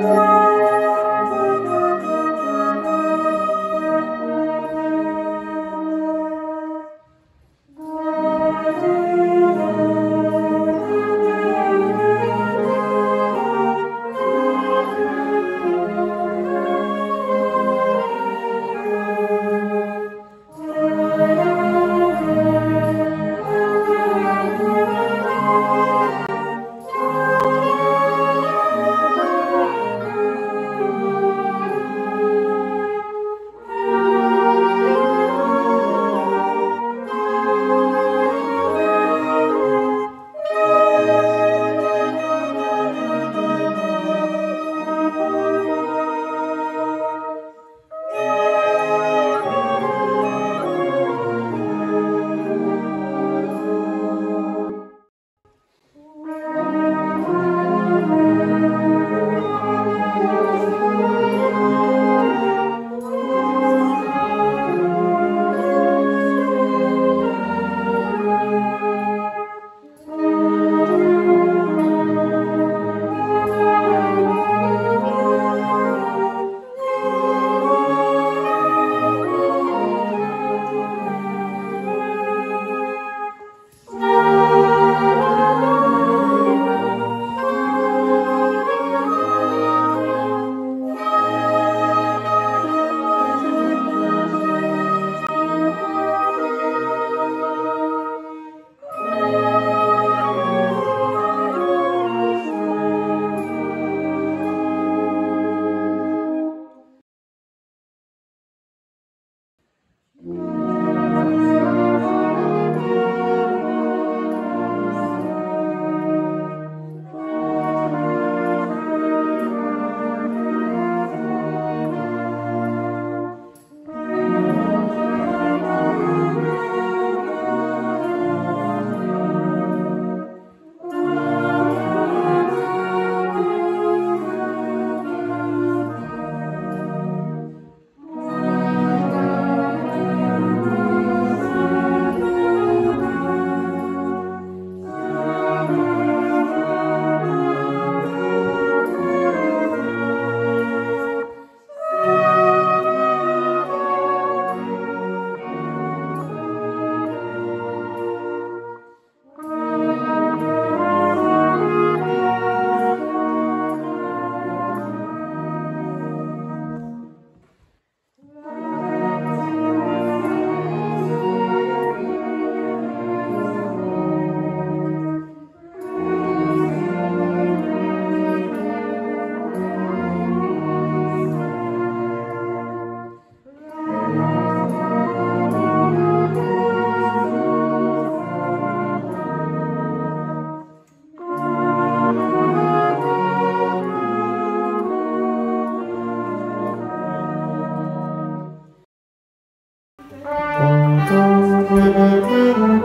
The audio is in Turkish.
Música Música Müzik